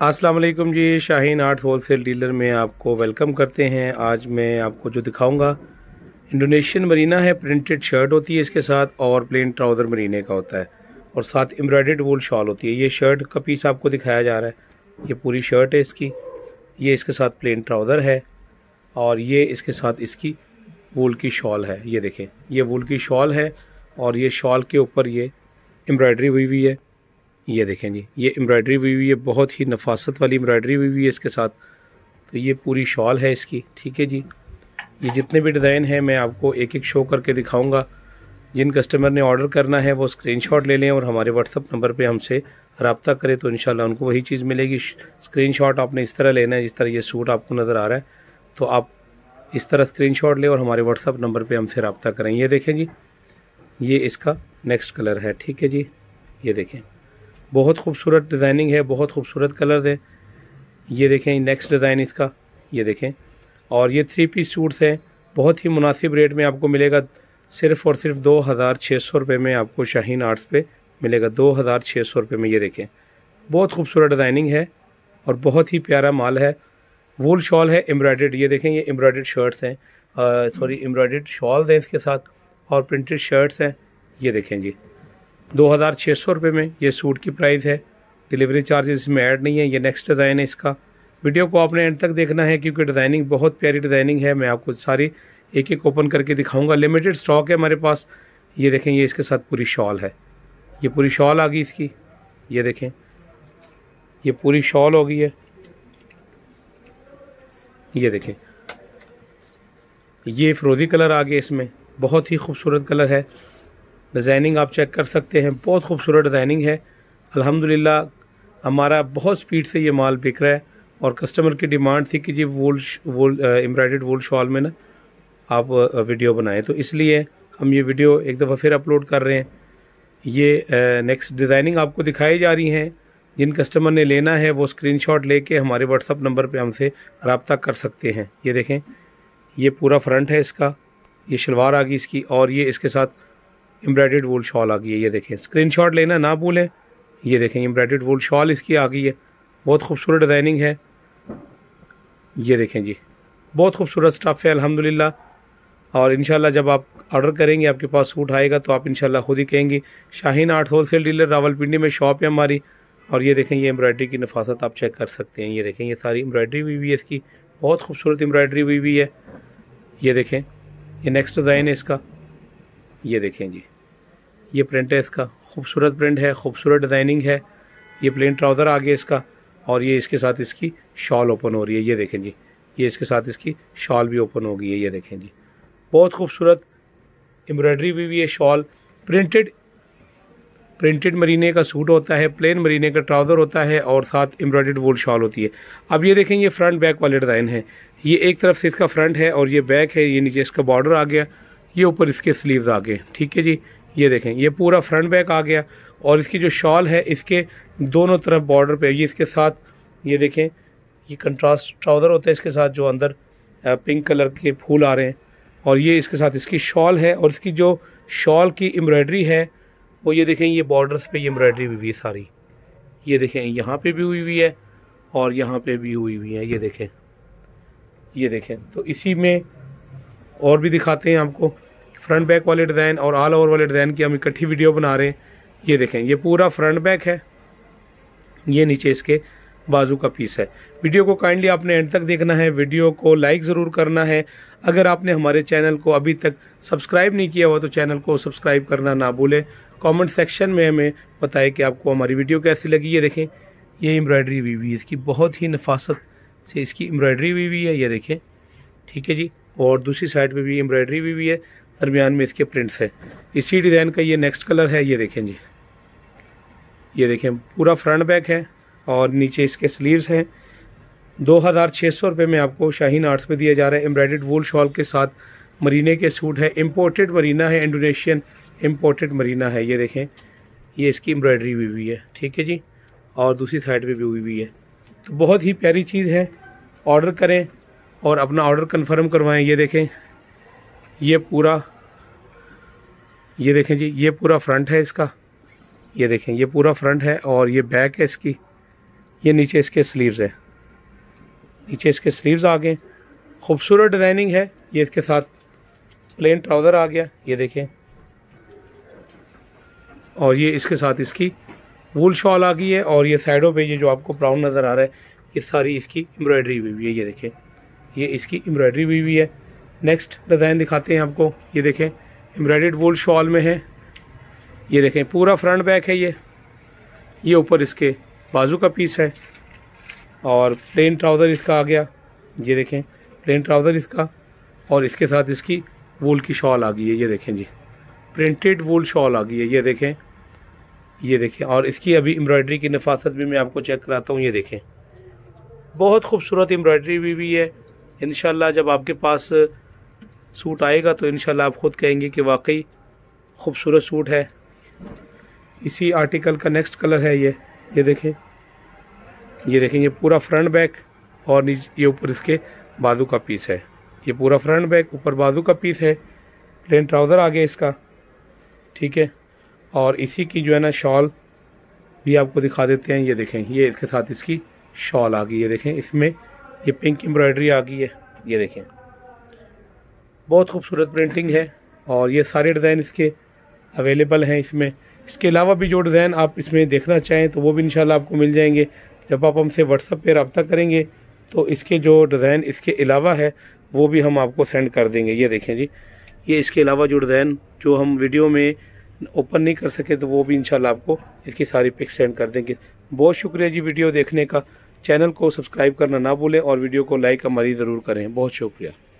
अस्सलाम वालेकुम जी, शाहीन आर्ट होलसेल डीलर में आपको वेलकम करते हैं। आज मैं आपको जो दिखाऊँगा, इंडोनेशियन मरीना है, प्रिंटेड शर्ट होती है इसके साथ और प्लेन ट्राउज़र मरीने का होता है। और साथ एम्ब्रॉयड वूल शॉल होती है। ये शर्ट का पीस आपको दिखाया जा रहा है। ये पूरी शर्ट है इसकी। ये इसके साथ प्लेन ट्राउज़र है और ये इसके साथ इसकी वूल की शॉल है। ये देखें, ये वूल की शॉल है और ये शॉल के ऊपर ये एम्ब्रॉयडरी हुई हुई है। ये देखें जी, ये एम्ब्रॉयडरी हुई हुई है, बहुत ही नफासत वाली एम्ब्रॉयडरी हुई हुई है इसके साथ। तो ये पूरी शॉल है इसकी, ठीक है जी। ये जितने भी डिज़ाइन हैं, मैं आपको एक एक शो करके दिखाऊँगा। जिन कस्टमर ने ऑर्डर करना है, वो स्क्रीनशॉट ले लें और हमारे व्हाट्सअप नंबर पे हमसे रबता करें तो इन उनको वही चीज़ मिलेगी। स्क्रीनशॉट आपने इस तरह लेना है, जिस तरह ये सूट आपको नज़र आ रहा है तो आप इस तरह स्क्रीनशॉट लें और हमारे व्हाट्सअप नंबर पर हमसे रबता करें। ये देखें जी, ये इसका नेक्स्ट कलर है, ठीक है जी। ये देखें। बहुत खूबसूरत डिज़ाइनिंग है, बहुत खूबसूरत कलर है। ये देखें नेक्स्ट डिज़ाइन इसका, ये देखें। और ये थ्री पीस सूट्स हैं, बहुत ही मुनासिब रेट में आपको मिलेगा। सिर्फ़ और सिर्फ़ दो हज़ार छः सौ रुपये में आपको शाहीन आर्ट्स पे मिलेगा। दो हज़ार छः सौ रुपये में ये देखें। बहुत खूबसूरत डिज़ाइनिंग है और बहुत ही प्यारा माल है। वूल शॉल है एम्ब्रॉयड ये देखें, ये एम्ब्रॉयड शर्ट्स हैं। सॉरी एम्ब्रॉयड शॉल हैं इसके साथ और प्रिंटेड शर्ट्स हैं। ये देखें जी। दो हज़ार छः सौ रुपये में ये सूट की प्राइस है। डिलीवरी चार्जेस इसमें ऐड नहीं है, ये नेक्स्ट डिज़ाइन है इसका। वीडियो को आपने एंड तक देखना है, क्योंकि डिज़ाइनिंग बहुत प्यारी डिज़ाइनिंग है। मैं आपको सारी एक एक ओपन करके दिखाऊँगा। लिमिटेड स्टॉक है हमारे पास। ये देखें, ये इसके साथ पूरी शॉल है। ये पूरी शॉल आ गई इसकी। ये देखें, ये पूरी शॉल हो गई है। ये देखें, ये फ़िरोज़ी कलर आ गया इसमें। बहुत ही खूबसूरत कलर है। डिज़ाइनिंग आप चेक कर सकते हैं। बहुत खूबसूरत डिज़ाइनिंग है। अल्हम्दुलिल्लाह, हमारा बहुत स्पीड से ये माल बिक रहा है और कस्टमर की डिमांड थी कि जी वोल वोल एम्ब्रॉयड वोल शॉल में ना आप वीडियो बनाएँ। तो इसलिए हम ये वीडियो एक दफ़ा फिर अपलोड कर रहे हैं। ये नेक्स्ट डिज़ाइनिंग आपको दिखाई जा रही हैं। जिन कस्टमर ने लेना है, वो स्क्रीनशॉट लेके हमारे व्हाट्सअप नंबर पे हमसे रबता कर सकते हैं। ये देखें, ये पूरा फ्रंट है इसका, ये शलवार आ गई इसकी और ये इसके साथ एम्ब्रॉयड वूल शॉल आ गई है, ये देखें। स्क्रीनशॉट लेना ना भूलें। ये देखें एम्ब्रॉयड वूल शॉल इसकी आ गई है। बहुत खूबसूरत डिज़ाइनिंग है। ये देखें जी, बहुत खूबसूरत स्टफ़ है, अल्हम्दुलिल्लाह। और इन जब आप ऑर्डर करेंगे, आपके पास सूट आएगा तो आप इन खुद ही कहेंगे, Shaheen art wholesale dealer Rawalpindi में शॉप है हमारी। और ये देखें, ये एम्ब्रॉयडरी की नफासत आप चेक कर सकते हैं। ये देखें, ये सारी एम्ब्रॉयडरी हुई हुई है इसकी। बहुत खूबसूरत एम्ब्रॉयडरी हुई हुई है। ये देखें, ये नेक्स्ट डिज़ाइन है इसका। ये देखें जी। ये प्रिंट है इसका। खूबसूरत प्रिंट है खूबसूरत डिज़ाइनिंग है। ये प्लेन ट्राउज़र आ गया इसका और ये इसके साथ इसकी शॉल ओपन हो रही है। ये देखें जी ये इसके साथ इसकी शॉल भी ओपन हो गई है ये देखें जी। बहुत खूबसूरत एम्ब्रॉयडरी भी, भी है शॉल प्रिंटेड प्रिंटेड मरीने का सूट होता है प्लेन मरीने का ट्राउज़र होता है और साथ एम्ब्रॉयड वोल शॉल होती है। अब ये देखें ये फ्रंट बैक वाले डिज़ाइन है। ये एक तरफ़ से इसका फ्रंट है और ये बैक है ये नीचे इसका बॉर्डर आ गया। ये ऊपर इसके स्लीव्स आ गए। ठीक है जी? ये देखें, ये पूरा फ्रंट बैक आ गया और इसकी जो शॉल है, इसके दोनों तरफ़ बॉर्डर पे ये इसके साथ, ये देखें, ये कंट्रास्ट ट्राउज़र होता है इसके साथ जो अंदर पिंक कलर के फूल आ रहे हैं और ये इसके साथ इसकी शॉल है और इसकी जो शॉल की एम्ब्रॉयडरी है, वो ये देखें, ये बॉर्डर्स पे ये एम्ब्रॉयडरी हुई हुई है सारी। ये देखें, यहाँ पे भी हुई हुई है और यहाँ पे भी हुई हुई है, ये देखें। ये देखें तो इसी में और भी दिखाते हैं आपको। फ्रंट बैक वाले डिज़ाइन और ऑल ओवर वाले डिज़ाइन की हम इकट्ठी वीडियो बना रहे हैं। ये देखें, ये पूरा फ्रंट बैक है। ये नीचे इसके बाजू का पीस है। वीडियो को काइंडली आपने एंड तक देखना है। वीडियो को लाइक ज़रूर करना है। अगर आपने हमारे चैनल को अभी तक सब्सक्राइब नहीं किया हुआ तो चैनल को सब्सक्राइब करना ना भूलें। कमेंट सेक्शन में हमें बताएँ कि आपको हमारी वीडियो कैसी लगी। ये देखें, ये एम्ब्रॉयडरी हुई हुई इसकी बहुत ही नफासत से इसकी एम्ब्रॉयडरी हुई हुई है। ये देखें, ठीक है जी। और दूसरी साइड पे भी एम्ब्रॉयडरी हुई हुई है। दरमियान में इसके प्रिंट्स है। इसी डिज़ाइन का ये नेक्स्ट कलर है, ये देखें जी। ये देखें, पूरा फ्रंट बैक है और नीचे इसके स्लीव्स हैं। दो हज़ार छः सौ रुपये में आपको शाहीन आर्ट्स पे दिया जा रहा है। एम्ब्रॉयड वूल शॉल के साथ मरीने के सूट है। इम्पोर्टेड मरीना है इंडोनेशियन इम्पोर्टेड मरीना है। ये देखें, ये इसकी एम्ब्रॉयडरी हुई हुई है, ठीक है जी? और दूसरी साइड पर भी हुई हुई है। तो बहुत ही प्यारी चीज़ है। ऑर्डर करें और अपना ऑर्डर कंफर्म करवाएँ। ये देखें ये पूरा, ये देखें जी, ये पूरा फ्रंट है इसका, ये देखें, ये पूरा फ्रंट है और ये बैक है इसकी, ये नीचे इसके स्लीव्स है। नीचे इसके स्लीव्स आ गए, खूबसूरत डिज़ाइनिंग है, ये इसके साथ प्लेन ट्राउज़र आ गया, ये देखें। और ये इसके साथ इसकी वूल शॉल आ गई है और ये साइडों पे ये जो आपको ब्राउन नज़र आ रहा है, ये सारी इसकी एम्ब्रॉयडरी हुई हुई है, ये देखें। ये इसकी एम्ब्रॉयडरी हुई हुई है। नेक्स्ट डिज़ाइन दिखाते हैं आपको। ये देखें एम्ब्रॉयड वूल शॉल में है। ये देखें, पूरा फ्रंट बैक है ये। ये ऊपर इसके बाजू का पीस है। और प्लेन ट्राउज़र इसका आ गया। ये देखें प्लेन ट्राउज़र इसका। और इसके साथ इसकी वूल की शॉल आ गई है। ये देखें जी प्रिंटेड वूल शॉल आ गई है। ये देखें ये देखें। और इसकी अभी एम्ब्रॉयडरी की नफासत भी मैं आपको चेक कराता हूँ। ये देखें, बहुत खूबसूरत एम्ब्रॉयडरी भी हुई है। इन जब आपके पास सूट आएगा तो इन आप ख़ुद कहेंगे कि वाकई खूबसूरत सूट है। इसी आर्टिकल का नेक्स्ट कलर है ये। ये देखें। ये देखें, ये पूरा फ्रंट बैक और ये ऊपर इसके बाजू का पीस है। ये पूरा फ्रंट बैक ऊपर बाजू का पीस है। प्लेन ट्राउज़र आ गया इसका। ठीक है? और इसी की जो है ना शॉल भी आपको दिखा देते हैं। ये देखें, ये इसके साथ इसकी शॉल आ गई। ये देखें, इसमें ये पिंक एम्ब्रॉयडरी आ गई है। ये देखें। बहुत खूबसूरत प्रिंटिंग है और ये सारे डिज़ाइन इसके अवेलेबल हैं इसमें। इसके अलावा भी जो डिज़ाइन आप इसमें देखना चाहें तो वो भी इंशाल्लाह आपको मिल जाएँगे। जब आप हमसे व्हाट्सअप पे रबता करेंगे तो इसके जो डिज़ाइन इसके अलावा है, वो भी हम आपको सेंड कर देंगे। ये देखें जी। ये इसके अलावा जो डिज़ाइन जो हम वीडियो में ओपन नहीं कर सके तो वो भी इंशाल्लाह आपको इसकी सारी पिक्स सेंड कर देंगे। बहुत शुक्रिया जी वीडियो देखने का। चैनल को सब्सक्राइब करना ना भूलें और वीडियो को लाइक हमारी ज़रूर करें। बहुत शुक्रिया।